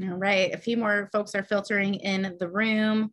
All right, a few more folks are filtering in the room.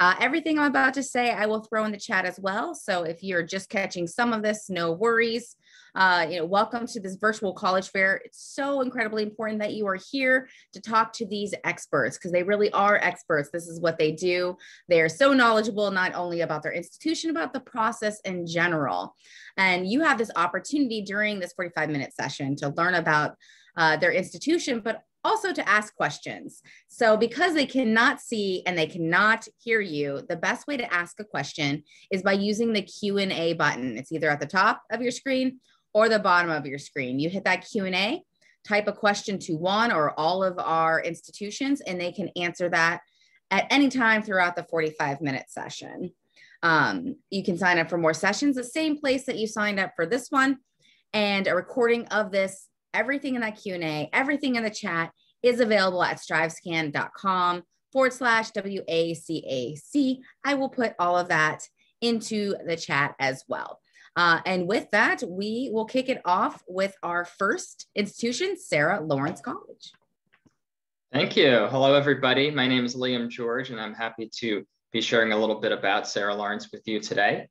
Uh, everything I'm about to say, I will throw in the chat as well. So if you're just catching some of this, no worries. Uh, you know, welcome to this virtual college fair. It's so incredibly important that you are here to talk to these experts because they really are experts. This is what they do. They are so knowledgeable, not only about their institution, about the process in general. And you have this opportunity during this 45 minute session to learn about uh, their institution, but also to ask questions. So because they cannot see and they cannot hear you, the best way to ask a question is by using the Q&A button. It's either at the top of your screen or the bottom of your screen. You hit that Q&A, type a question to one or all of our institutions and they can answer that at any time throughout the 45 minute session. Um, you can sign up for more sessions, the same place that you signed up for this one. And a recording of this everything in that Q&A, everything in the chat is available at strivescan.com forward slash WACAC. I will put all of that into the chat as well. Uh, and with that, we will kick it off with our first institution, Sarah Lawrence College. Thank you. Hello, everybody. My name is Liam George, and I'm happy to be sharing a little bit about Sarah Lawrence with you today.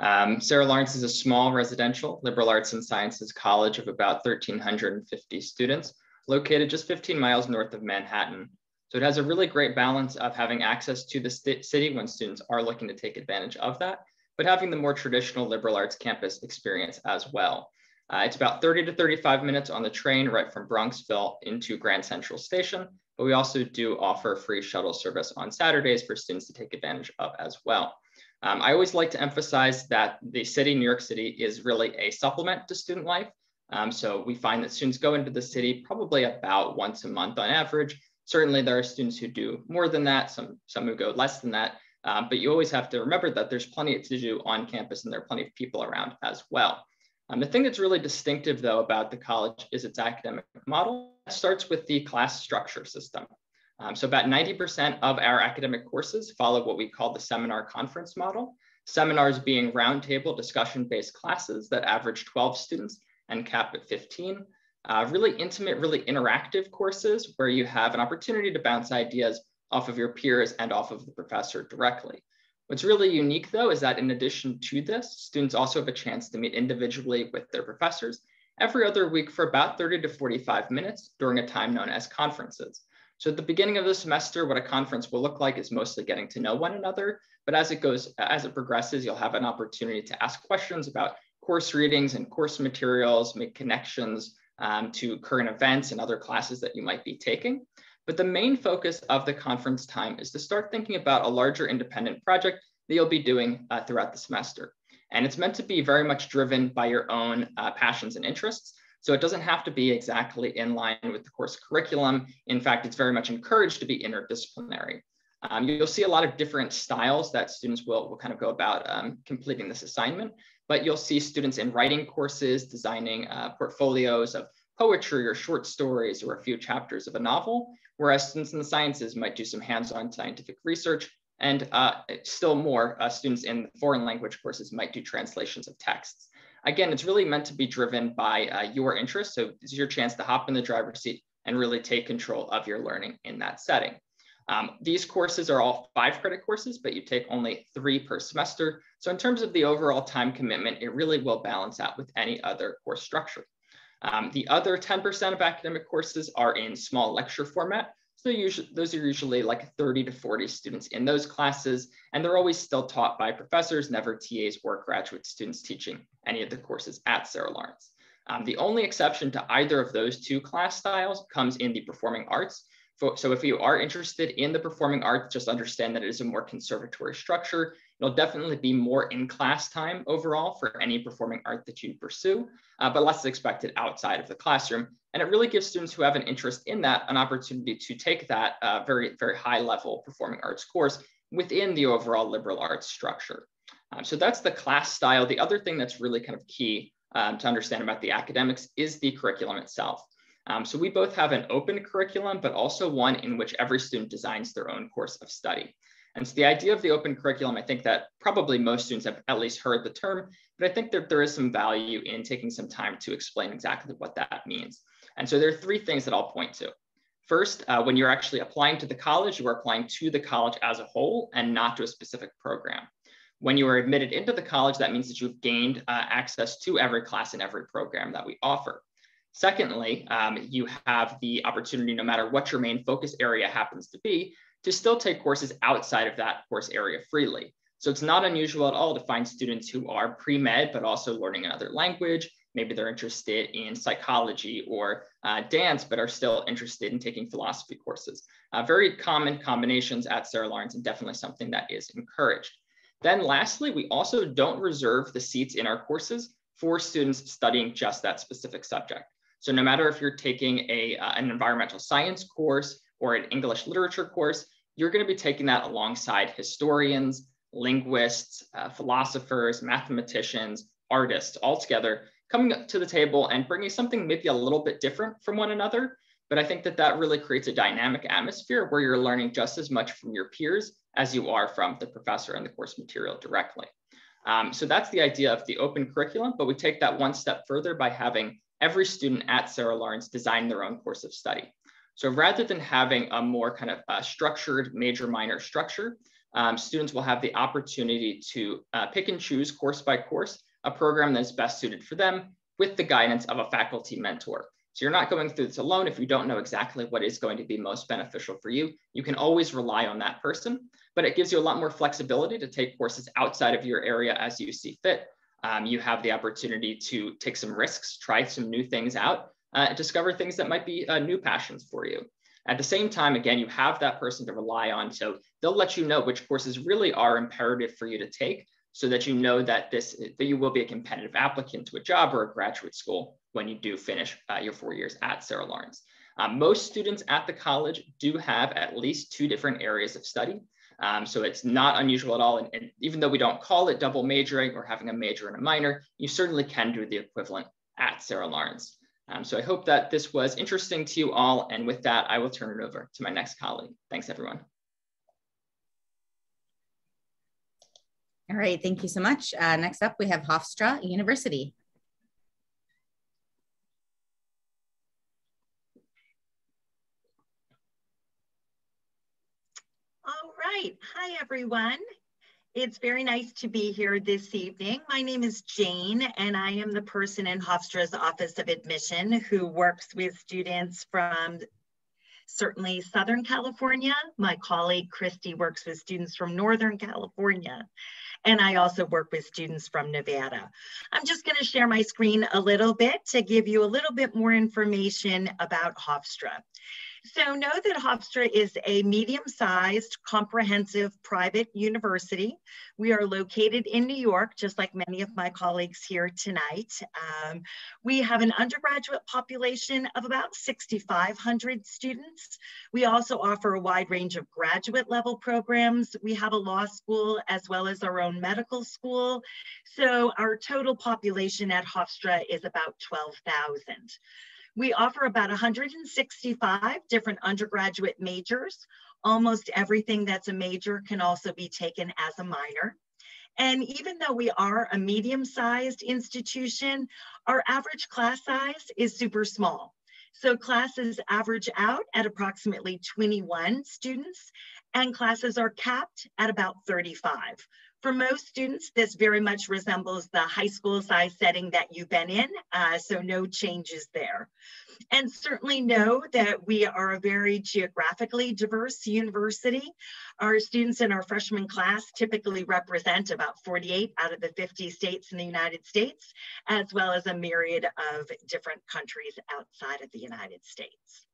Um, Sarah Lawrence is a small residential liberal arts and sciences college of about 1,350 students, located just 15 miles north of Manhattan. So it has a really great balance of having access to the city when students are looking to take advantage of that, but having the more traditional liberal arts campus experience as well. Uh, it's about 30 to 35 minutes on the train right from Bronxville into Grand Central Station, but we also do offer free shuttle service on Saturdays for students to take advantage of as well. Um, I always like to emphasize that the city, New York City, is really a supplement to student life. Um, so we find that students go into the city probably about once a month on average. Certainly there are students who do more than that, some, some who go less than that, um, but you always have to remember that there's plenty to do on campus and there are plenty of people around as well. Um, the thing that's really distinctive though about the college is its academic model. It starts with the class structure system. Um, so about 90% of our academic courses follow what we call the seminar conference model. Seminars being roundtable discussion-based classes that average 12 students and cap at 15. Uh, really intimate, really interactive courses where you have an opportunity to bounce ideas off of your peers and off of the professor directly. What's really unique though is that in addition to this, students also have a chance to meet individually with their professors every other week for about 30 to 45 minutes during a time known as conferences. So at the beginning of the semester, what a conference will look like is mostly getting to know one another. But as it goes, as it progresses, you'll have an opportunity to ask questions about course readings and course materials, make connections um, to current events and other classes that you might be taking. But the main focus of the conference time is to start thinking about a larger independent project that you'll be doing uh, throughout the semester. And it's meant to be very much driven by your own uh, passions and interests. So it doesn't have to be exactly in line with the course curriculum. In fact, it's very much encouraged to be interdisciplinary. Um, you'll see a lot of different styles that students will, will kind of go about um, completing this assignment, but you'll see students in writing courses, designing uh, portfolios of poetry or short stories or a few chapters of a novel, whereas students in the sciences might do some hands-on scientific research, and uh, still more, uh, students in foreign language courses might do translations of texts. Again, it's really meant to be driven by uh, your interest. So this is your chance to hop in the driver's seat and really take control of your learning in that setting. Um, these courses are all five credit courses, but you take only three per semester. So in terms of the overall time commitment, it really will balance out with any other course structure. Um, the other 10% of academic courses are in small lecture format. So usually, those are usually like 30 to 40 students in those classes, and they're always still taught by professors, never TAs or graduate students teaching any of the courses at Sarah Lawrence. Um, the only exception to either of those two class styles comes in the performing arts. So if you are interested in the performing arts, just understand that it is a more conservatory structure. It'll definitely be more in class time overall for any performing art that you pursue, uh, but less expected outside of the classroom. And it really gives students who have an interest in that an opportunity to take that uh, very, very high level performing arts course within the overall liberal arts structure. Um, so that's the class style. The other thing that's really kind of key um, to understand about the academics is the curriculum itself. Um, so we both have an open curriculum, but also one in which every student designs their own course of study. And so the idea of the open curriculum, I think that probably most students have at least heard the term, but I think that there is some value in taking some time to explain exactly what that means. And so there are three things that I'll point to. First, uh, when you're actually applying to the college, you are applying to the college as a whole and not to a specific program. When you are admitted into the college, that means that you've gained uh, access to every class and every program that we offer. Secondly, um, you have the opportunity, no matter what your main focus area happens to be, to still take courses outside of that course area freely. So it's not unusual at all to find students who are pre-med, but also learning another language, maybe they're interested in psychology or uh, dance, but are still interested in taking philosophy courses. Uh, very common combinations at Sarah Lawrence and definitely something that is encouraged. Then lastly, we also don't reserve the seats in our courses for students studying just that specific subject. So no matter if you're taking a, uh, an environmental science course or an English literature course, you're gonna be taking that alongside historians, linguists, uh, philosophers, mathematicians, artists all together coming up to the table and bringing something maybe a little bit different from one another. But I think that that really creates a dynamic atmosphere where you're learning just as much from your peers as you are from the professor and the course material directly. Um, so that's the idea of the open curriculum, but we take that one step further by having every student at Sarah Lawrence design their own course of study. So rather than having a more kind of uh, structured major minor structure, um, students will have the opportunity to uh, pick and choose course by course a program that's best suited for them with the guidance of a faculty mentor. So you're not going through this alone if you don't know exactly what is going to be most beneficial for you. You can always rely on that person, but it gives you a lot more flexibility to take courses outside of your area as you see fit. Um, you have the opportunity to take some risks, try some new things out, uh, discover things that might be uh, new passions for you. At the same time, again, you have that person to rely on. So they'll let you know which courses really are imperative for you to take so that you know that this that you will be a competitive applicant to a job or a graduate school when you do finish uh, your four years at Sarah Lawrence. Um, most students at the college do have at least two different areas of study. Um, so it's not unusual at all. And, and, even though we don't call it double majoring or having a major and a minor, you certainly can do the equivalent at Sarah Lawrence. Um, so I hope that this was interesting to you all. And with that, I will turn it over to my next colleague. Thanks, everyone. All right, thank you so much. Uh, next up, we have Hofstra University. All right, hi everyone. It's very nice to be here this evening. My name is Jane, and I am the person in Hofstra's Office of Admission who works with students from certainly Southern California. My colleague Christy works with students from Northern California and I also work with students from Nevada. I'm just gonna share my screen a little bit to give you a little bit more information about Hofstra. So know that Hofstra is a medium-sized, comprehensive private university. We are located in New York, just like many of my colleagues here tonight. Um, we have an undergraduate population of about 6,500 students. We also offer a wide range of graduate level programs. We have a law school as well as our own medical school. So our total population at Hofstra is about 12,000. We offer about 165 different undergraduate majors. Almost everything that's a major can also be taken as a minor. And even though we are a medium-sized institution, our average class size is super small. So classes average out at approximately 21 students and classes are capped at about 35. For most students, this very much resembles the high school size setting that you've been in, uh, so no changes there. And certainly know that we are a very geographically diverse university. Our students in our freshman class typically represent about 48 out of the 50 states in the United States, as well as a myriad of different countries outside of the United States.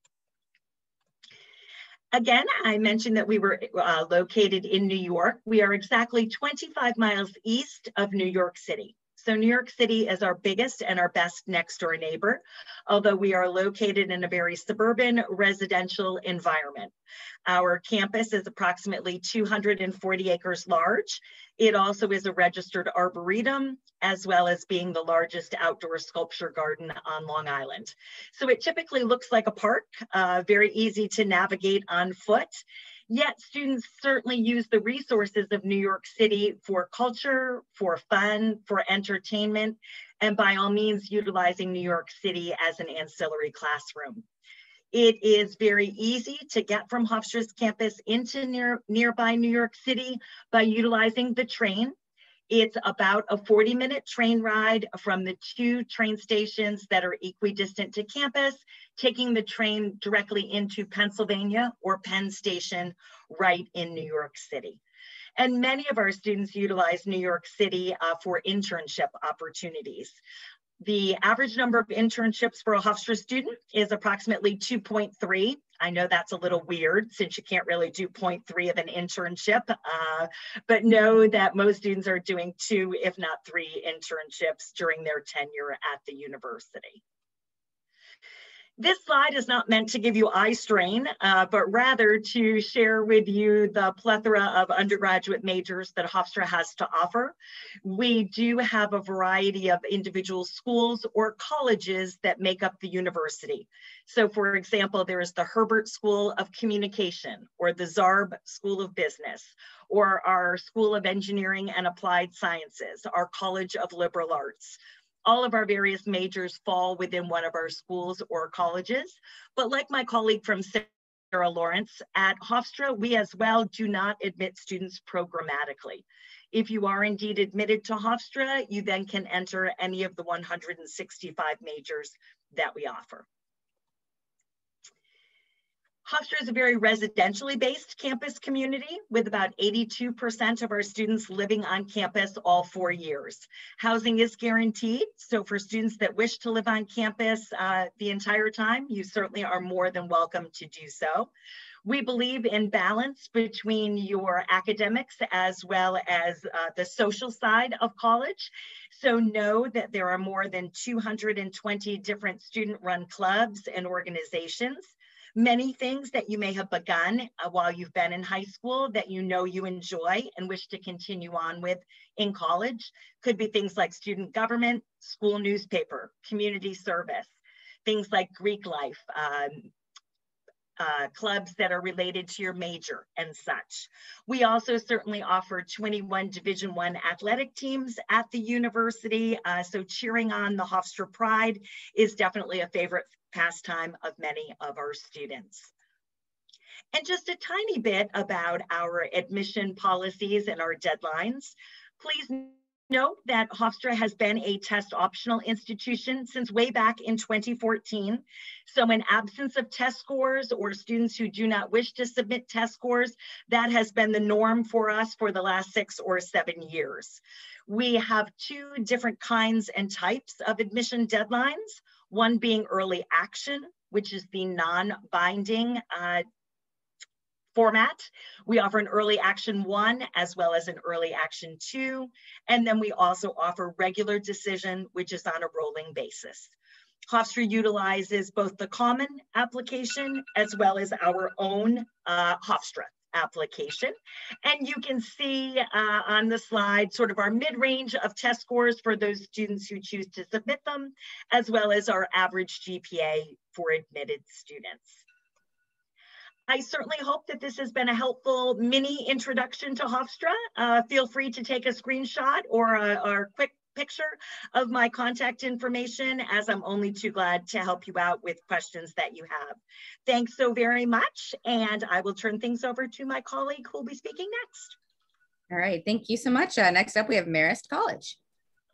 Again, I mentioned that we were uh, located in New York. We are exactly 25 miles east of New York City. So New York City is our biggest and our best next door neighbor, although we are located in a very suburban residential environment. Our campus is approximately 240 acres large. It also is a registered arboretum, as well as being the largest outdoor sculpture garden on Long Island. So it typically looks like a park, uh, very easy to navigate on foot. Yet students certainly use the resources of New York City for culture, for fun, for entertainment, and by all means utilizing New York City as an ancillary classroom. It is very easy to get from Hofstra's campus into near, nearby New York City by utilizing the train. It's about a 40 minute train ride from the two train stations that are equidistant to campus, taking the train directly into Pennsylvania or Penn Station right in New York City. And many of our students utilize New York City uh, for internship opportunities. The average number of internships for a Hofstra student is approximately 2.3. I know that's a little weird since you can't really do 0.3 of an internship, uh, but know that most students are doing two, if not three internships during their tenure at the university. This slide is not meant to give you eye strain, uh, but rather to share with you the plethora of undergraduate majors that Hofstra has to offer. We do have a variety of individual schools or colleges that make up the university. So for example, there is the Herbert School of Communication or the Zarb School of Business or our School of Engineering and Applied Sciences, our College of Liberal Arts, all of our various majors fall within one of our schools or colleges. But like my colleague from Sarah Lawrence, at Hofstra, we as well do not admit students programmatically. If you are indeed admitted to Hofstra, you then can enter any of the 165 majors that we offer. Hofstra is a very residentially based campus community with about 82% of our students living on campus all four years. Housing is guaranteed, so for students that wish to live on campus uh, the entire time, you certainly are more than welcome to do so. We believe in balance between your academics as well as uh, the social side of college. So know that there are more than 220 different student run clubs and organizations many things that you may have begun uh, while you've been in high school that you know you enjoy and wish to continue on with in college. Could be things like student government, school newspaper, community service, things like Greek life, um, uh, clubs that are related to your major and such. We also certainly offer 21 Division One athletic teams at the university. Uh, so cheering on the Hofstra Pride is definitely a favorite pastime of many of our students. And just a tiny bit about our admission policies and our deadlines. Please note that Hofstra has been a test optional institution since way back in 2014. So in absence of test scores or students who do not wish to submit test scores, that has been the norm for us for the last six or seven years. We have two different kinds and types of admission deadlines one being early action, which is the non-binding uh, format. We offer an early action one as well as an early action two. And then we also offer regular decision, which is on a rolling basis. Hofstra utilizes both the common application as well as our own uh, Hofstra application. And you can see uh, on the slide sort of our mid-range of test scores for those students who choose to submit them, as well as our average GPA for admitted students. I certainly hope that this has been a helpful mini introduction to Hofstra. Uh, feel free to take a screenshot or a, or a quick picture of my contact information as I'm only too glad to help you out with questions that you have. Thanks so very much. And I will turn things over to my colleague who will be speaking next. All right, thank you so much. Uh, next up, we have Marist College.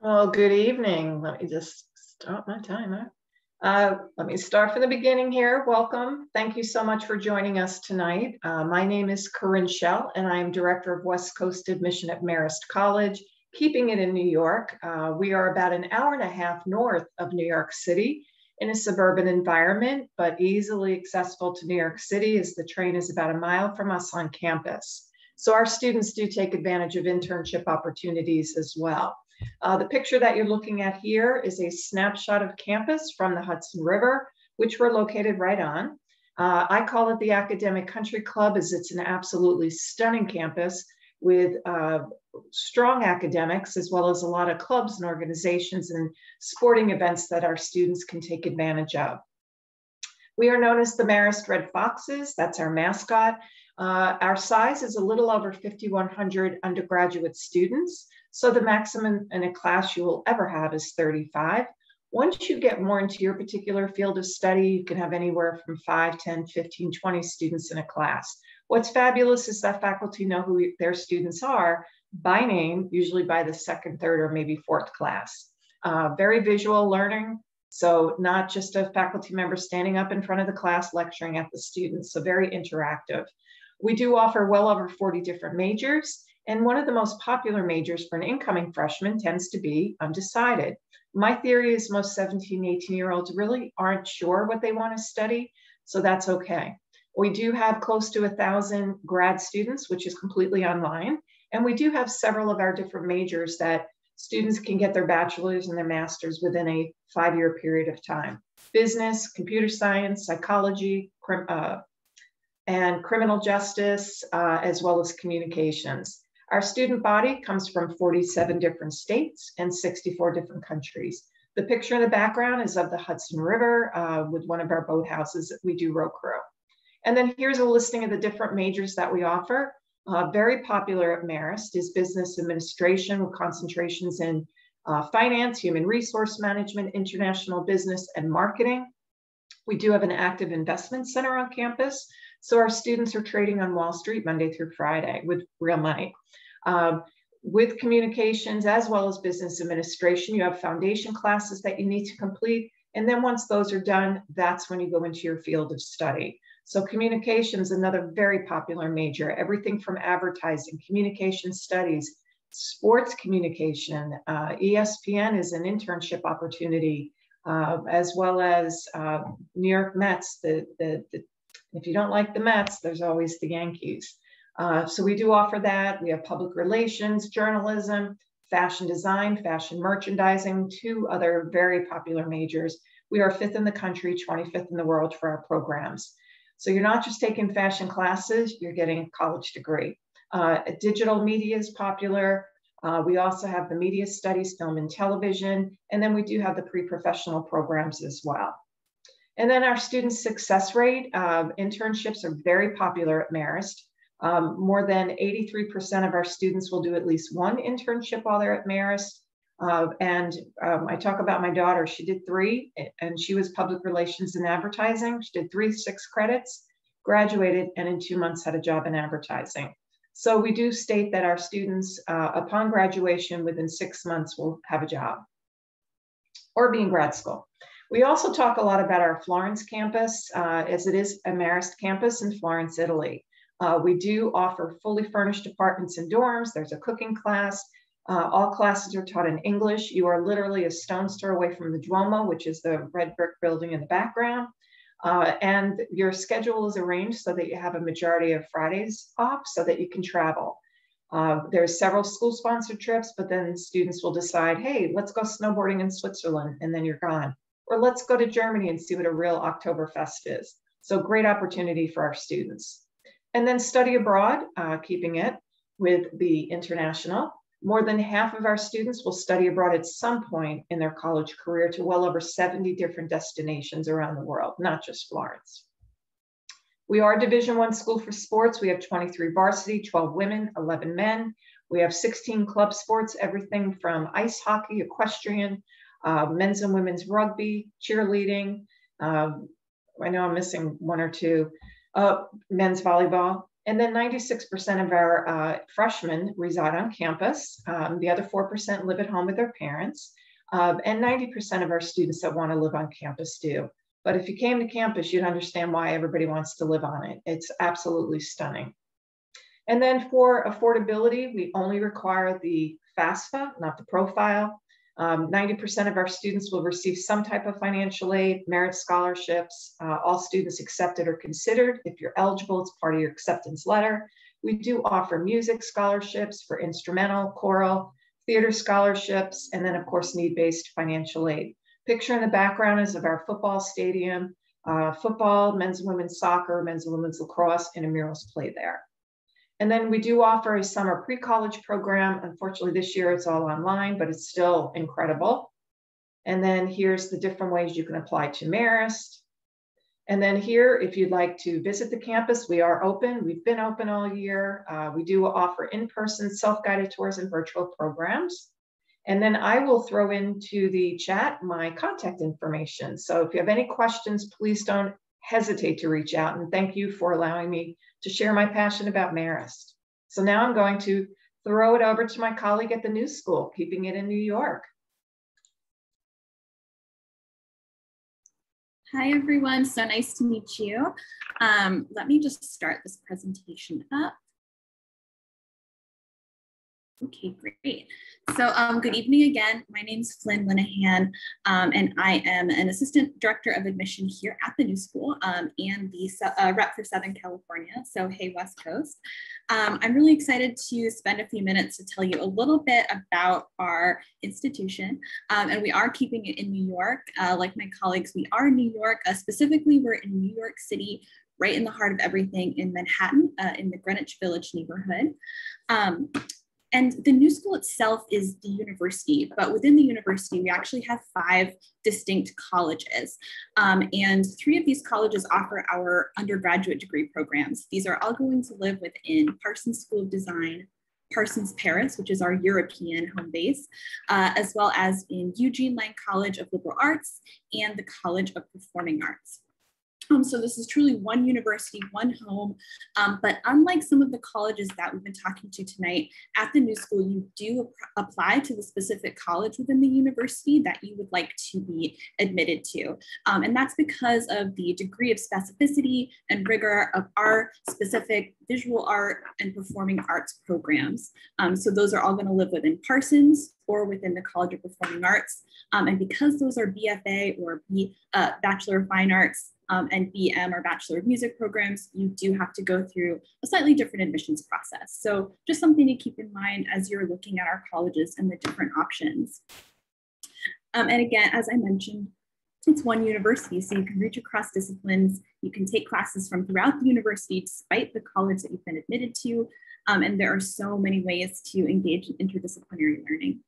Well, good evening. Let me just stop my timer. Uh, let me start from the beginning here. Welcome. Thank you so much for joining us tonight. Uh, my name is Corinne Shell, and I am Director of West Coast Admission at Marist College keeping it in New York. Uh, we are about an hour and a half north of New York City in a suburban environment, but easily accessible to New York City as the train is about a mile from us on campus. So our students do take advantage of internship opportunities as well. Uh, the picture that you're looking at here is a snapshot of campus from the Hudson River, which we're located right on. Uh, I call it the Academic Country Club as it's an absolutely stunning campus with uh, strong academics, as well as a lot of clubs and organizations and sporting events that our students can take advantage of. We are known as the Marist Red Foxes. That's our mascot. Uh, our size is a little over 5,100 undergraduate students. So the maximum in a class you will ever have is 35. Once you get more into your particular field of study, you can have anywhere from 5, 10, 15, 20 students in a class. What's fabulous is that faculty know who their students are by name, usually by the second, third, or maybe fourth class. Uh, very visual learning, so not just a faculty member standing up in front of the class lecturing at the students, so very interactive. We do offer well over 40 different majors, and one of the most popular majors for an incoming freshman tends to be undecided. My theory is most 17, 18 year olds really aren't sure what they want to study, so that's okay. We do have close to a thousand grad students, which is completely online. And we do have several of our different majors that students can get their bachelor's and their master's within a five year period of time. Business, computer science, psychology, uh, and criminal justice, uh, as well as communications. Our student body comes from 47 different states and 64 different countries. The picture in the background is of the Hudson River uh, with one of our boathouses. That we do row crew. And then here's a listing of the different majors that we offer. Uh, very popular at Marist is business administration with concentrations in uh, finance, human resource management, international business, and marketing. We do have an active investment center on campus. So our students are trading on Wall Street Monday through Friday with real money. Um, with communications as well as business administration, you have foundation classes that you need to complete. And then once those are done, that's when you go into your field of study. So communication is another very popular major, everything from advertising, communication studies, sports communication, uh, ESPN is an internship opportunity, uh, as well as uh, New York Mets. The, the, the, if you don't like the Mets, there's always the Yankees. Uh, so we do offer that. We have public relations, journalism, fashion design, fashion merchandising, two other very popular majors. We are fifth in the country, 25th in the world for our programs. So you're not just taking fashion classes, you're getting a college degree. Uh, digital media is popular. Uh, we also have the media studies, film and television, and then we do have the pre-professional programs as well. And then our student success rate, uh, internships are very popular at Marist. Um, more than 83% of our students will do at least one internship while they're at Marist. Uh, and um, I talk about my daughter. She did three, and she was public relations and advertising. She did three, six credits, graduated, and in two months had a job in advertising. So we do state that our students, uh, upon graduation, within six months, will have a job or be in grad school. We also talk a lot about our Florence campus, uh, as it is a Marist campus in Florence, Italy. Uh, we do offer fully furnished apartments and dorms. There's a cooking class. Uh, all classes are taught in English. You are literally a stone's throw away from the Duomo, which is the red brick building in the background. Uh, and your schedule is arranged so that you have a majority of Fridays off so that you can travel. Uh, there's several school sponsored trips, but then students will decide, hey, let's go snowboarding in Switzerland, and then you're gone. Or let's go to Germany and see what a real Oktoberfest is. So great opportunity for our students. And then study abroad, uh, keeping it with the international. More than half of our students will study abroad at some point in their college career to well over 70 different destinations around the world, not just Florence. We are Division One school for sports. We have 23 varsity, 12 women, 11 men. We have 16 club sports, everything from ice hockey, equestrian, uh, men's and women's rugby, cheerleading. Um, I know I'm missing one or two. Uh, men's volleyball, and then 96% of our uh, freshmen reside on campus. Um, the other 4% live at home with their parents. Uh, and 90% of our students that want to live on campus do. But if you came to campus, you'd understand why everybody wants to live on it. It's absolutely stunning. And then for affordability, we only require the FAFSA, not the profile. 90% um, of our students will receive some type of financial aid, merit scholarships. Uh, all students accepted or considered. If you're eligible, it's part of your acceptance letter. We do offer music scholarships for instrumental, choral, theater scholarships, and then of course need-based financial aid. Picture in the background is of our football stadium, uh, football, men's and women's soccer, men's and women's lacrosse, and murals play there. And then we do offer a summer pre-college program. Unfortunately, this year it's all online, but it's still incredible. And then here's the different ways you can apply to Marist. And then here, if you'd like to visit the campus, we are open. We've been open all year. Uh, we do offer in-person self-guided tours and virtual programs. And then I will throw into the chat my contact information. So if you have any questions, please don't hesitate to reach out. And thank you for allowing me to share my passion about Marist. So now I'm going to throw it over to my colleague at the New School, keeping it in New York. Hi, everyone. So nice to meet you. Um, let me just start this presentation up. Okay, great. So um, good evening again. My name is Flynn Linehan, um, and I am an Assistant Director of Admission here at the New School um, and the uh, rep for Southern California, so hey, West Coast. Um, I'm really excited to spend a few minutes to tell you a little bit about our institution, um, and we are keeping it in New York. Uh, like my colleagues, we are in New York. Uh, specifically, we're in New York City, right in the heart of everything in Manhattan, uh, in the Greenwich Village neighborhood. Um, and the new school itself is the university, but within the university, we actually have five distinct colleges. Um, and three of these colleges offer our undergraduate degree programs. These are all going to live within Parsons School of Design, Parsons Paris, which is our European home base, uh, as well as in Eugene Lang College of Liberal Arts and the College of Performing Arts. Um, so this is truly one university, one home. Um, but unlike some of the colleges that we've been talking to tonight, at the New School, you do apply to the specific college within the university that you would like to be admitted to. Um, and that's because of the degree of specificity and rigor of our specific visual art and performing arts programs. Um, so those are all gonna live within Parsons or within the College of Performing Arts. Um, and because those are BFA or B, uh, Bachelor of Fine Arts, um, and BM or Bachelor of Music programs, you do have to go through a slightly different admissions process. So just something to keep in mind as you're looking at our colleges and the different options. Um, and again, as I mentioned, it's one university, so you can reach across disciplines. You can take classes from throughout the university despite the college that you've been admitted to. Um, and there are so many ways to engage in interdisciplinary learning.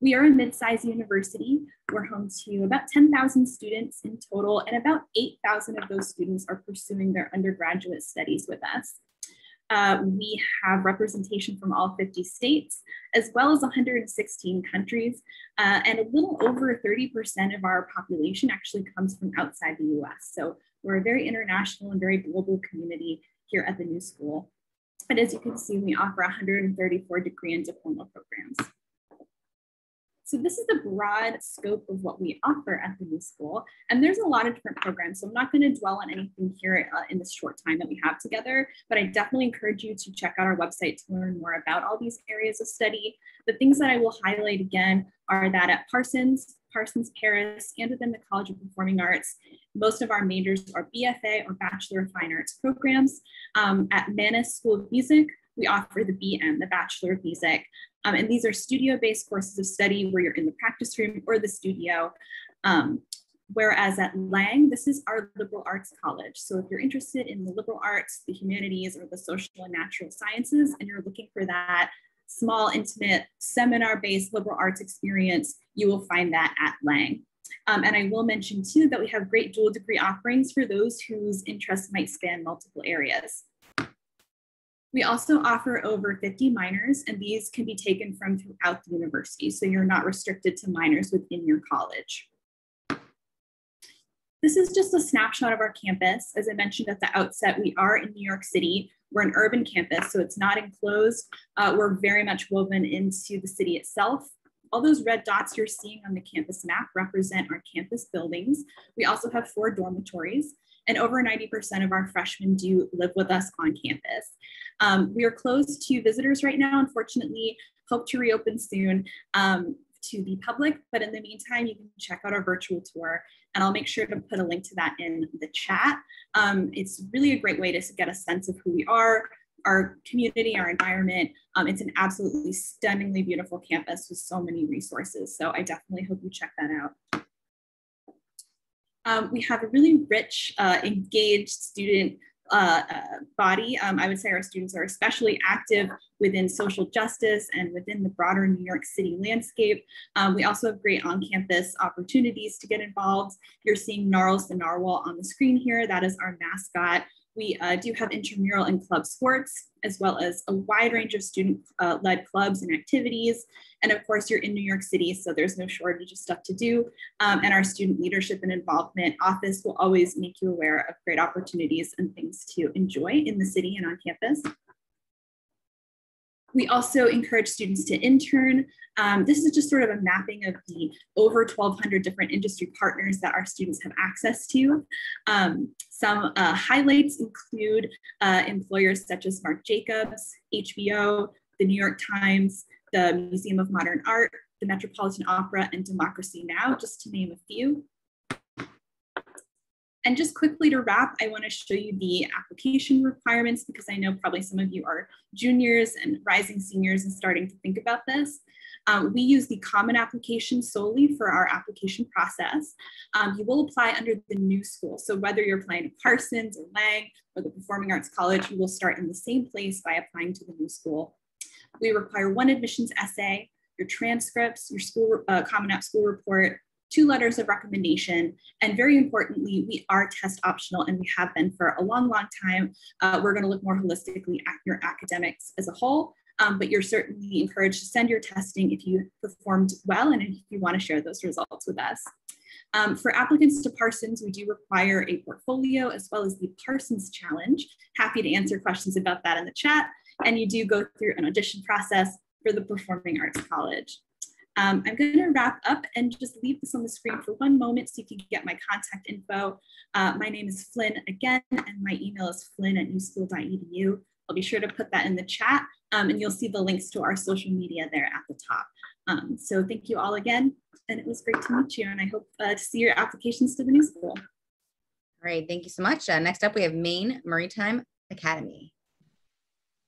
We are a mid-sized university. We're home to about 10,000 students in total, and about 8,000 of those students are pursuing their undergraduate studies with us. Uh, we have representation from all 50 states, as well as 116 countries, uh, and a little over 30% of our population actually comes from outside the US. So we're a very international and very global community here at the New School. But as you can see, we offer 134 degree and diploma programs. So this is the broad scope of what we offer at the New School. And there's a lot of different programs. So I'm not gonna dwell on anything here uh, in this short time that we have together, but I definitely encourage you to check out our website to learn more about all these areas of study. The things that I will highlight again are that at Parsons, Parsons Paris, and within the College of Performing Arts, most of our majors are BFA or Bachelor of Fine Arts programs. Um, at Mannes School of Music, we offer the BM, the Bachelor of Music. Um, and these are studio-based courses of study where you're in the practice room or the studio. Um, whereas at Lang, this is our liberal arts college. So if you're interested in the liberal arts, the humanities, or the social and natural sciences, and you're looking for that small, intimate, seminar-based liberal arts experience, you will find that at Lang. Um, and I will mention too that we have great dual degree offerings for those whose interests might span multiple areas. We also offer over 50 minors, and these can be taken from throughout the university, so you're not restricted to minors within your college. This is just a snapshot of our campus. As I mentioned at the outset, we are in New York City. We're an urban campus, so it's not enclosed. Uh, we're very much woven into the city itself. All those red dots you're seeing on the campus map represent our campus buildings. We also have four dormitories, and over 90% of our freshmen do live with us on campus. Um, we are closed to visitors right now, unfortunately, hope to reopen soon um, to the public, but in the meantime, you can check out our virtual tour and I'll make sure to put a link to that in the chat. Um, it's really a great way to get a sense of who we are, our community, our environment. Um, it's an absolutely stunningly beautiful campus with so many resources. So I definitely hope you check that out. Um, we have a really rich, uh, engaged student uh, uh, body. Um, I would say our students are especially active within social justice and within the broader New York City landscape. Um, we also have great on-campus opportunities to get involved. You're seeing Gnarls the Narwhal on the screen here. That is our mascot. We uh, do have intramural and club sports, as well as a wide range of student-led uh, clubs and activities. And of course, you're in New York City, so there's no shortage of stuff to do. Um, and our student leadership and involvement office will always make you aware of great opportunities and things to enjoy in the city and on campus. We also encourage students to intern. Um, this is just sort of a mapping of the over 1,200 different industry partners that our students have access to. Um, some uh, highlights include uh, employers such as Marc Jacobs, HBO, the New York Times, the Museum of Modern Art, the Metropolitan Opera, and Democracy Now!, just to name a few. And just quickly to wrap, I want to show you the application requirements because I know probably some of you are juniors and rising seniors and starting to think about this. Um, we use the common application solely for our application process. Um, you will apply under the new school. So whether you're applying to Parsons or Lang or the Performing Arts College, you will start in the same place by applying to the new school. We require one admissions essay, your transcripts, your school uh, Common App school report, two letters of recommendation, and very importantly, we are test optional and we have been for a long, long time. Uh, we're gonna look more holistically at your academics as a whole, um, but you're certainly encouraged to send your testing if you performed well and if you wanna share those results with us. Um, for applicants to Parsons, we do require a portfolio as well as the Parsons Challenge. Happy to answer questions about that in the chat. And you do go through an audition process for the Performing Arts College. Um, I'm going to wrap up and just leave this on the screen for one moment so you can get my contact info. Uh, my name is Flynn again, and my email is flynn at newschool.edu. I'll be sure to put that in the chat, um, and you'll see the links to our social media there at the top. Um, so thank you all again, and it was great to meet you, and I hope uh, to see your applications to the new school. All right, thank you so much. Uh, next up, we have Maine Maritime Academy.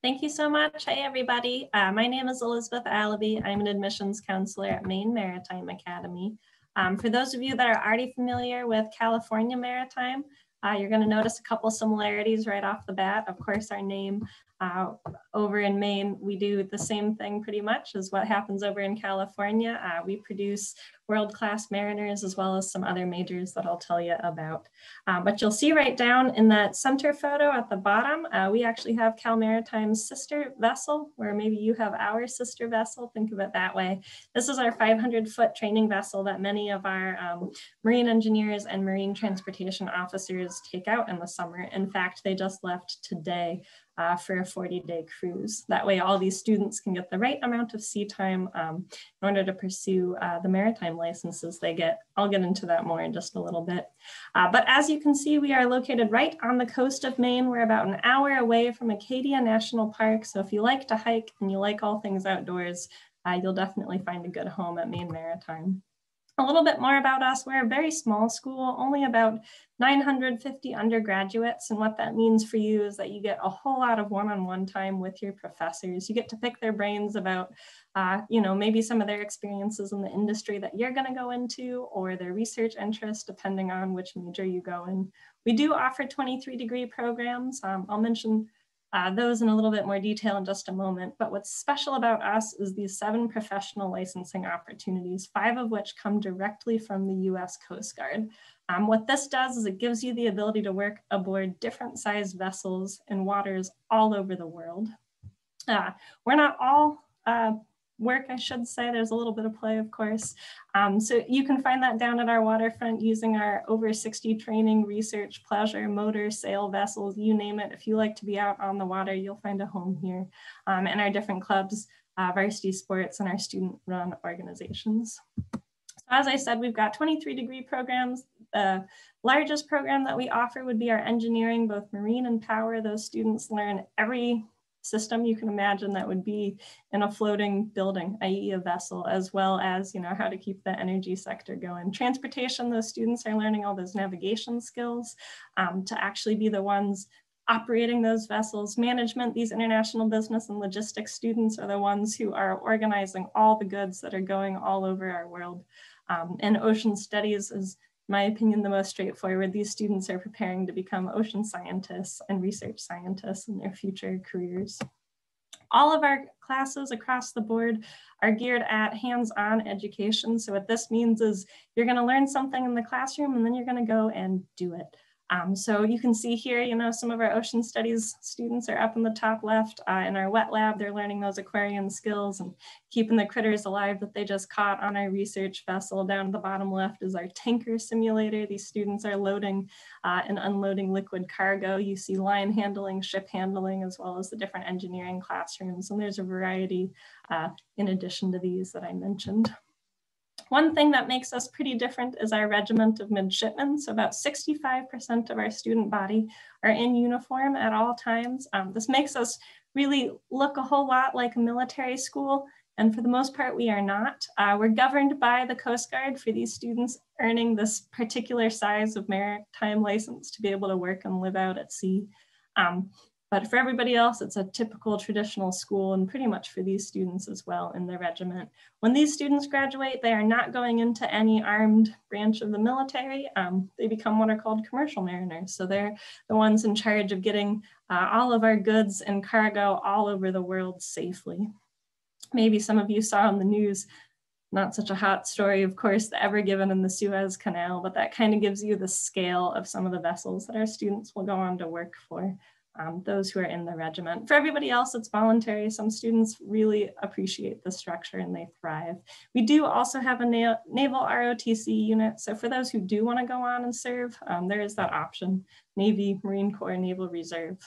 Thank you so much. Hi, everybody. Uh, my name is Elizabeth Allaby. I'm an admissions counselor at Maine Maritime Academy. Um, for those of you that are already familiar with California Maritime, uh, you're going to notice a couple similarities right off the bat. Of course, our name uh, over in Maine, we do the same thing pretty much as what happens over in California. Uh, we produce world-class mariners as well as some other majors that I'll tell you about. Uh, but you'll see right down in that center photo at the bottom, uh, we actually have Cal Maritime's sister vessel, where maybe you have our sister vessel, think of it that way. This is our 500 foot training vessel that many of our um, marine engineers and marine transportation officers take out in the summer. In fact, they just left today uh, for a 40 day cruise. That way all these students can get the right amount of sea time um, in order to pursue uh, the maritime licenses they get. I'll get into that more in just a little bit. Uh, but as you can see, we are located right on the coast of Maine. We're about an hour away from Acadia National Park. So if you like to hike and you like all things outdoors, uh, you'll definitely find a good home at Maine Maritime a little bit more about us. We're a very small school, only about 950 undergraduates. And what that means for you is that you get a whole lot of one-on-one -on -one time with your professors. You get to pick their brains about, uh, you know, maybe some of their experiences in the industry that you're gonna go into or their research interests, depending on which major you go in. We do offer 23 degree programs. Um, I'll mention uh, those in a little bit more detail in just a moment, but what's special about us is these seven professional licensing opportunities, five of which come directly from the US Coast Guard. Um, what this does is it gives you the ability to work aboard different sized vessels in waters all over the world. Uh, we're not all uh, work, I should say. There's a little bit of play, of course. Um, so you can find that down at our waterfront using our over 60 training, research, pleasure, motor, sail vessels, you name it. If you like to be out on the water, you'll find a home here. Um, and our different clubs, uh, varsity sports, and our student run organizations. So as I said, we've got 23 degree programs. The largest program that we offer would be our engineering, both marine and power. Those students learn every system you can imagine that would be in a floating building, i.e. a vessel, as well as, you know, how to keep the energy sector going. Transportation, those students are learning all those navigation skills um, to actually be the ones operating those vessels. Management, these international business and logistics students are the ones who are organizing all the goods that are going all over our world. Um, and ocean studies is my opinion, the most straightforward. These students are preparing to become ocean scientists and research scientists in their future careers. All of our classes across the board are geared at hands-on education. So what this means is you're gonna learn something in the classroom and then you're gonna go and do it. Um, so you can see here, you know, some of our ocean studies students are up in the top left. Uh, in our wet lab, they're learning those aquarium skills and keeping the critters alive that they just caught on our research vessel. Down at the bottom left is our tanker simulator. These students are loading uh, and unloading liquid cargo. You see line handling, ship handling, as well as the different engineering classrooms. And there's a variety uh, in addition to these that I mentioned. One thing that makes us pretty different is our regiment of midshipmen. So about 65% of our student body are in uniform at all times. Um, this makes us really look a whole lot like a military school. And for the most part, we are not. Uh, we're governed by the Coast Guard for these students earning this particular size of maritime license to be able to work and live out at sea. Um, but for everybody else, it's a typical traditional school and pretty much for these students as well in the regiment. When these students graduate, they are not going into any armed branch of the military. Um, they become what are called commercial mariners. So they're the ones in charge of getting uh, all of our goods and cargo all over the world safely. Maybe some of you saw on the news not such a hot story, of course, the Ever Given in the Suez Canal, but that kind of gives you the scale of some of the vessels that our students will go on to work for um, those who are in the regiment. For everybody else, it's voluntary. Some students really appreciate the structure and they thrive. We do also have a na naval ROTC unit. So for those who do wanna go on and serve, um, there is that option, Navy, Marine Corps, Naval Reserve.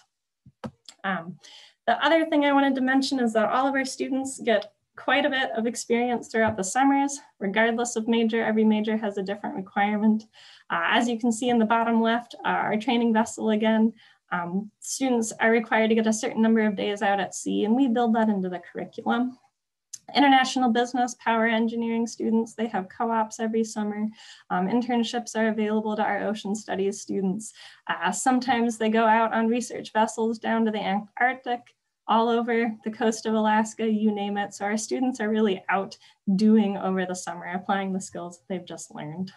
Um, the other thing I wanted to mention is that all of our students get quite a bit of experience throughout the summers, regardless of major. Every major has a different requirement. Uh, as you can see in the bottom left, uh, our training vessel again, um, students are required to get a certain number of days out at sea and we build that into the curriculum. International business, power engineering students, they have co-ops every summer. Um, internships are available to our ocean studies students. Uh, sometimes they go out on research vessels down to the Antarctic, all over the coast of Alaska, you name it. So our students are really out doing over the summer, applying the skills that they've just learned.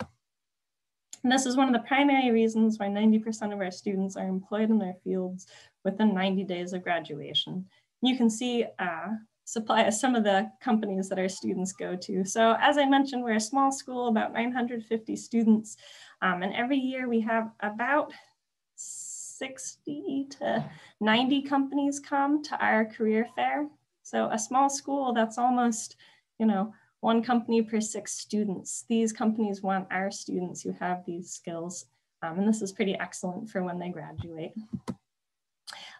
And this is one of the primary reasons why 90% of our students are employed in their fields within 90 days of graduation. You can see uh, supply of some of the companies that our students go to. So as I mentioned, we're a small school, about 950 students. Um, and every year we have about 60 to 90 companies come to our career fair. So a small school that's almost, you know, one company per six students. These companies want our students who have these skills. Um, and this is pretty excellent for when they graduate.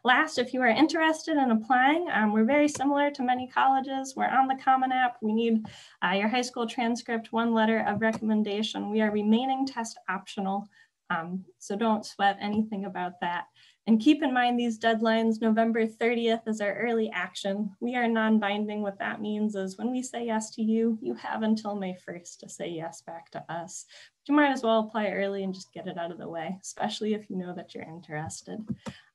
Last, if you are interested in applying, um, we're very similar to many colleges. We're on the Common App. We need uh, your high school transcript, one letter of recommendation. We are remaining test optional, um, so don't sweat anything about that. And keep in mind these deadlines, November 30th is our early action. We are non-binding. What that means is when we say yes to you, you have until May 1st to say yes back to us. But you might as well apply early and just get it out of the way, especially if you know that you're interested.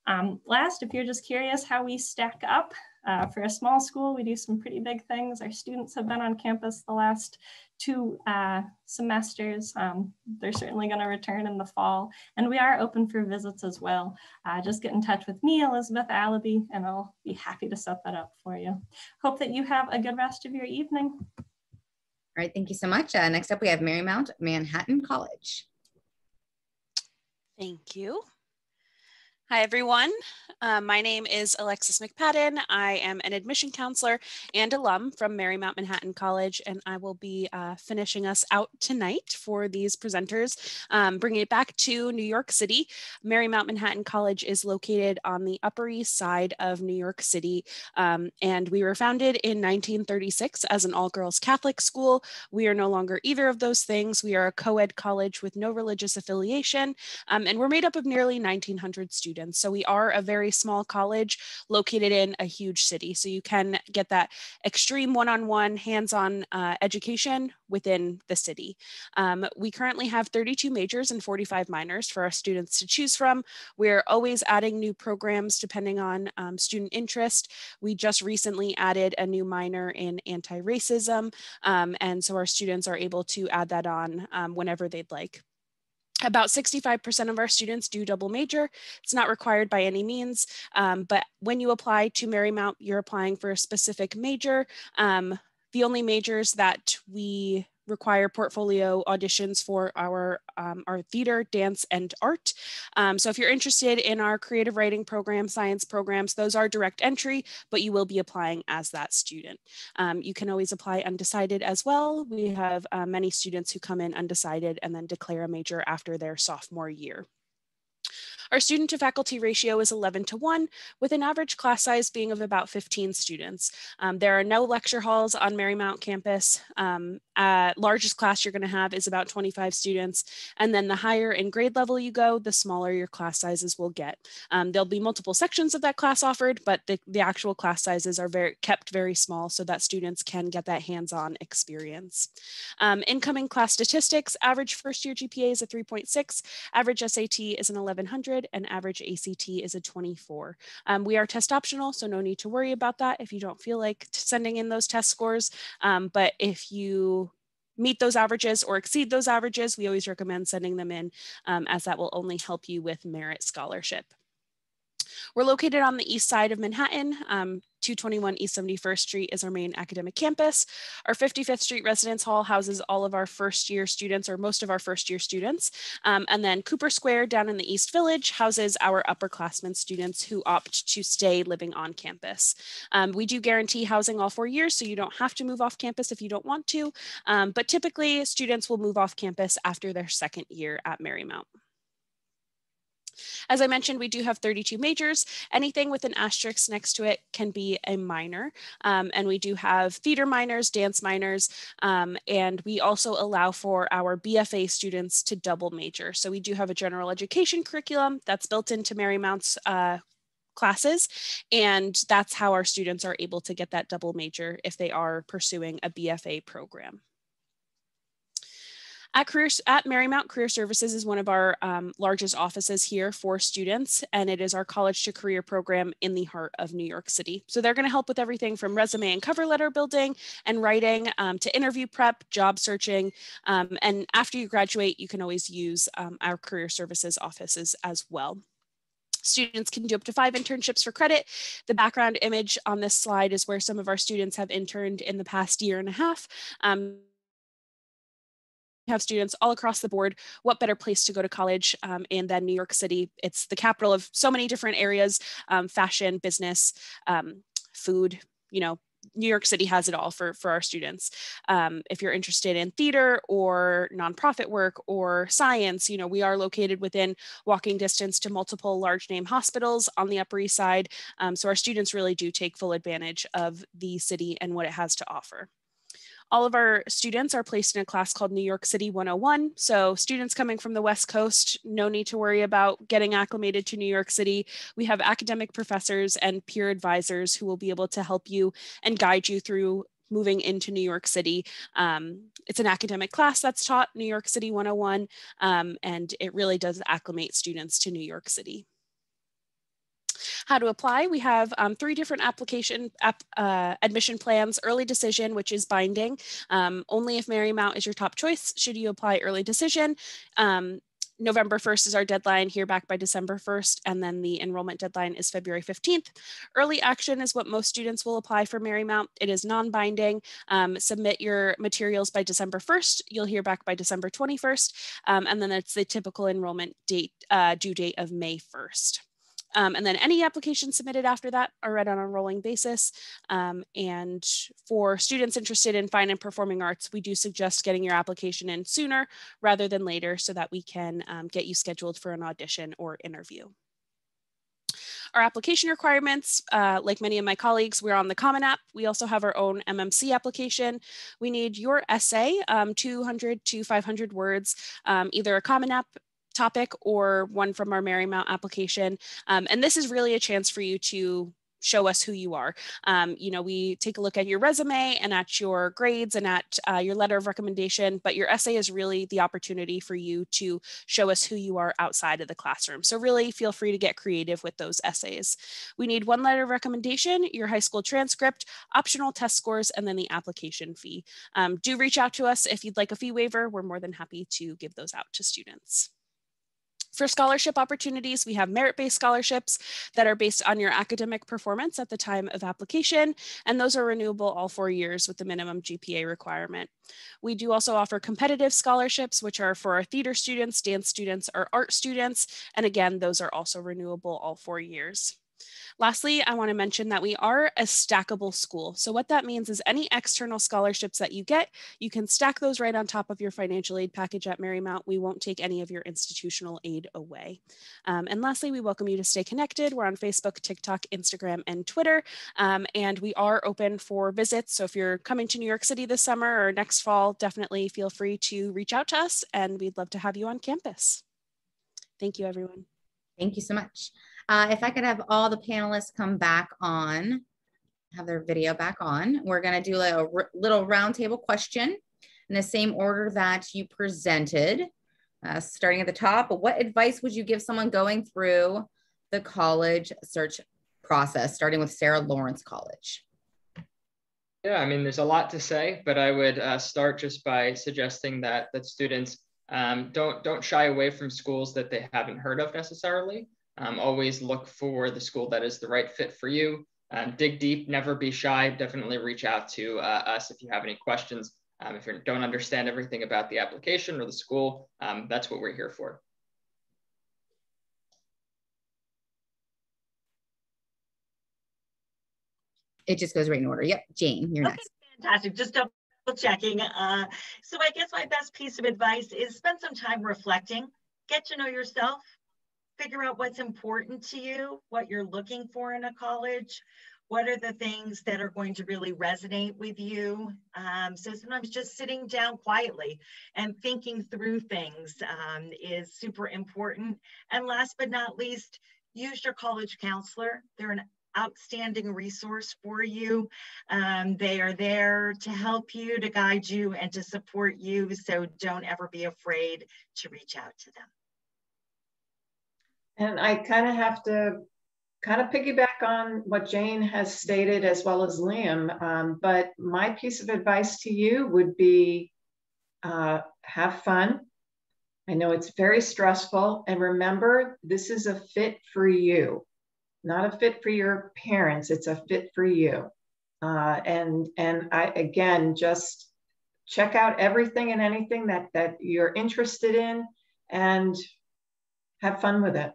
Um, last, if you're just curious how we stack up, uh, for a small school, we do some pretty big things. Our students have been on campus the last two uh, semesters. Um, they're certainly going to return in the fall. And we are open for visits as well. Uh, just get in touch with me, Elizabeth Allaby, and I'll be happy to set that up for you. Hope that you have a good rest of your evening. All right, thank you so much. Uh, next up, we have Marymount Manhattan College. Thank you. Hi, everyone. Uh, my name is Alexis McPadden. I am an admission counselor and alum from Marymount Manhattan College, and I will be uh, finishing us out tonight for these presenters. Um, bringing it back to New York City, Marymount Manhattan College is located on the Upper East Side of New York City, um, and we were founded in 1936 as an all-girls Catholic school. We are no longer either of those things. We are a co-ed college with no religious affiliation, um, and we're made up of nearly 1,900 students students. So we are a very small college located in a huge city. So you can get that extreme one-on-one hands-on uh, education within the city. Um, we currently have 32 majors and 45 minors for our students to choose from. We're always adding new programs depending on um, student interest. We just recently added a new minor in anti-racism. Um, and so our students are able to add that on um, whenever they'd like. About 65% of our students do double major. It's not required by any means, um, but when you apply to Marymount, you're applying for a specific major. Um, the only majors that we require portfolio auditions for our, um, our theater, dance, and art. Um, so if you're interested in our creative writing program, science programs, those are direct entry, but you will be applying as that student. Um, you can always apply undecided as well. We have uh, many students who come in undecided and then declare a major after their sophomore year. Our student to faculty ratio is 11 to 1, with an average class size being of about 15 students. Um, there are no lecture halls on Marymount campus. Um, uh, largest class you're going to have is about 25 students. And then the higher in grade level you go, the smaller your class sizes will get. Um, there'll be multiple sections of that class offered, but the, the actual class sizes are very kept very small so that students can get that hands-on experience. Um, incoming class statistics, average first year GPA is a 3.6, average SAT is an 1100, and average ACT is a 24. Um, we are test optional, so no need to worry about that if you don't feel like sending in those test scores. Um, but if you meet those averages or exceed those averages, we always recommend sending them in um, as that will only help you with merit scholarship. We're located on the east side of Manhattan. Um, 221 East 71st Street is our main academic campus. Our 55th Street Residence Hall houses all of our first year students or most of our first year students. Um, and then Cooper Square down in the East Village houses our upperclassmen students who opt to stay living on campus. Um, we do guarantee housing all four years, so you don't have to move off campus if you don't want to. Um, but typically students will move off campus after their second year at Marymount. As I mentioned, we do have 32 majors. Anything with an asterisk next to it can be a minor. Um, and we do have theater minors, dance minors, um, and we also allow for our BFA students to double major. So we do have a general education curriculum that's built into Marymount's uh, classes. And that's how our students are able to get that double major if they are pursuing a BFA program. At, Career, at Marymount Career Services is one of our um, largest offices here for students, and it is our college to career program in the heart of New York City. So they're going to help with everything from resume and cover letter building and writing um, to interview prep, job searching. Um, and after you graduate, you can always use um, our career services offices as well. Students can do up to five internships for credit. The background image on this slide is where some of our students have interned in the past year and a half. Um, have students all across the board. What better place to go to college um, and then New York City? It's the capital of so many different areas, um, fashion, business, um, food, you know, New York City has it all for, for our students. Um, if you're interested in theater or nonprofit work or science, you know, we are located within walking distance to multiple large name hospitals on the Upper East Side. Um, so our students really do take full advantage of the city and what it has to offer. All of our students are placed in a class called New York City 101. So students coming from the West Coast, no need to worry about getting acclimated to New York City. We have academic professors and peer advisors who will be able to help you and guide you through moving into New York City. Um, it's an academic class that's taught New York City 101, um, and it really does acclimate students to New York City. How to apply, we have um, three different application app, uh, admission plans, early decision, which is binding. Um, only if Marymount is your top choice should you apply early decision. Um, November 1st is our deadline, here back by December 1st, and then the enrollment deadline is February 15th. Early action is what most students will apply for Marymount. It is non-binding. Um, submit your materials by December 1st. You'll hear back by December 21st, um, and then it's the typical enrollment date, uh, due date of May 1st. Um, and then any applications submitted after that are read on a rolling basis. Um, and for students interested in fine and performing arts, we do suggest getting your application in sooner rather than later so that we can um, get you scheduled for an audition or interview. Our application requirements, uh, like many of my colleagues, we're on the Common App. We also have our own MMC application. We need your essay, um, 200 to 500 words, um, either a Common App topic or one from our Marymount application. Um, and this is really a chance for you to show us who you are. Um, you know, we take a look at your resume and at your grades and at uh, your letter of recommendation, but your essay is really the opportunity for you to show us who you are outside of the classroom. So really feel free to get creative with those essays. We need one letter of recommendation, your high school transcript, optional test scores, and then the application fee. Um, do reach out to us if you'd like a fee waiver. We're more than happy to give those out to students. For scholarship opportunities, we have merit-based scholarships that are based on your academic performance at the time of application, and those are renewable all four years with the minimum GPA requirement. We do also offer competitive scholarships, which are for our theater students, dance students, or art students, and again, those are also renewable all four years. Lastly, I want to mention that we are a stackable school. So what that means is any external scholarships that you get, you can stack those right on top of your financial aid package at Marymount. We won't take any of your institutional aid away. Um, and lastly, we welcome you to stay connected. We're on Facebook, TikTok, Instagram, and Twitter. Um, and we are open for visits. So if you're coming to New York City this summer or next fall, definitely feel free to reach out to us and we'd love to have you on campus. Thank you, everyone. Thank you so much. Uh, if I could have all the panelists come back on, have their video back on, we're going to do a little roundtable question in the same order that you presented. Uh, starting at the top, what advice would you give someone going through the college search process, starting with Sarah Lawrence College? Yeah, I mean, there's a lot to say, but I would uh, start just by suggesting that that students um, don't don't shy away from schools that they haven't heard of necessarily. Um, always look for the school that is the right fit for you. Um, dig deep, never be shy. Definitely reach out to uh, us if you have any questions. Um, if you don't understand everything about the application or the school, um, that's what we're here for. It just goes right in order. Yep, Jane, you're okay, next. Fantastic. Just double checking. Uh, so I guess my best piece of advice is spend some time reflecting, get to know yourself, figure out what's important to you, what you're looking for in a college, what are the things that are going to really resonate with you. Um, so sometimes just sitting down quietly and thinking through things um, is super important. And last but not least, use your college counselor. They're an outstanding resource for you. Um, they are there to help you, to guide you, and to support you. So don't ever be afraid to reach out to them. And I kind of have to kind of piggyback on what Jane has stated as well as Liam. Um, but my piece of advice to you would be uh, have fun. I know it's very stressful. And remember, this is a fit for you, not a fit for your parents. It's a fit for you. Uh, and and I again just check out everything and anything that that you're interested in and have fun with it.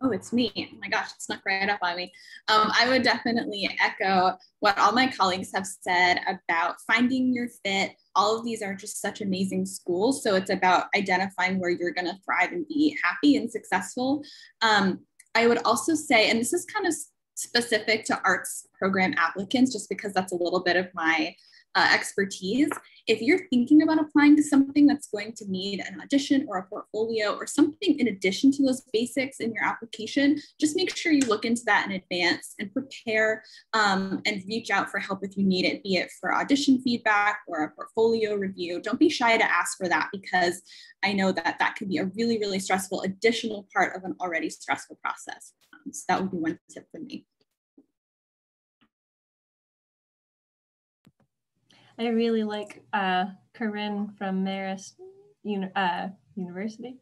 Oh, it's me. Oh my gosh, it snuck right up on me. Um, I would definitely echo what all my colleagues have said about finding your fit. All of these are just such amazing schools. So it's about identifying where you're going to thrive and be happy and successful. Um, I would also say, and this is kind of specific to arts program applicants, just because that's a little bit of my uh, expertise. If you're thinking about applying to something that's going to need an audition or a portfolio or something in addition to those basics in your application, just make sure you look into that in advance and prepare um, and reach out for help if you need it, be it for audition feedback or a portfolio review. Don't be shy to ask for that because I know that that can be a really, really stressful additional part of an already stressful process. Um, so that would be one tip for me. I really like uh, Corinne from Marist Uni uh, University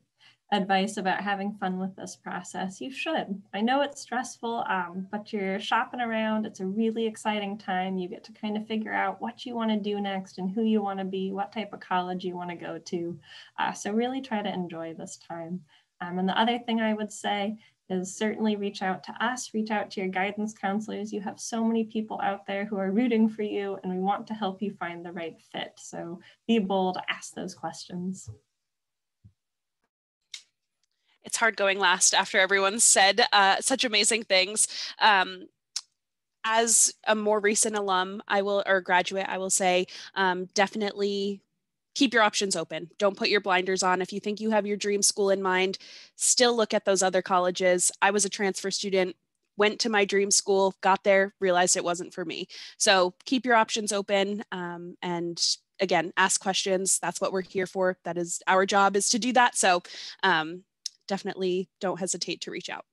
advice about having fun with this process. You should. I know it's stressful, um, but you're shopping around. It's a really exciting time. You get to kind of figure out what you want to do next and who you want to be, what type of college you want to go to. Uh, so really try to enjoy this time. Um, and the other thing I would say is certainly reach out to us, reach out to your guidance counselors. You have so many people out there who are rooting for you and we want to help you find the right fit. So be bold, ask those questions. It's hard going last after everyone said uh, such amazing things. Um, as a more recent alum, I will, or graduate, I will say, um, definitely keep your options open. Don't put your blinders on. If you think you have your dream school in mind, still look at those other colleges. I was a transfer student, went to my dream school, got there, realized it wasn't for me. So keep your options open um, and again, ask questions. That's what we're here for. That is our job is to do that. So um, definitely don't hesitate to reach out.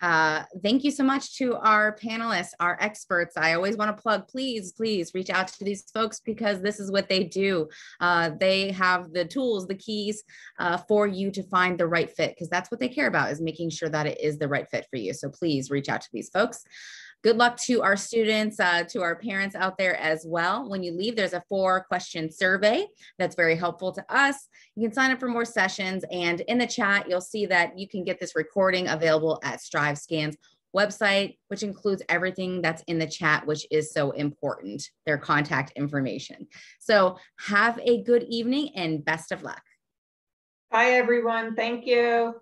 Uh, thank you so much to our panelists, our experts. I always want to plug, please, please reach out to these folks because this is what they do. Uh, they have the tools, the keys uh, for you to find the right fit because that's what they care about is making sure that it is the right fit for you. So please reach out to these folks. Good luck to our students, uh, to our parents out there as well. When you leave, there's a four question survey that's very helpful to us. You can sign up for more sessions and in the chat, you'll see that you can get this recording available at StriveScan's website, which includes everything that's in the chat, which is so important, their contact information. So have a good evening and best of luck. Bye, everyone. Thank you.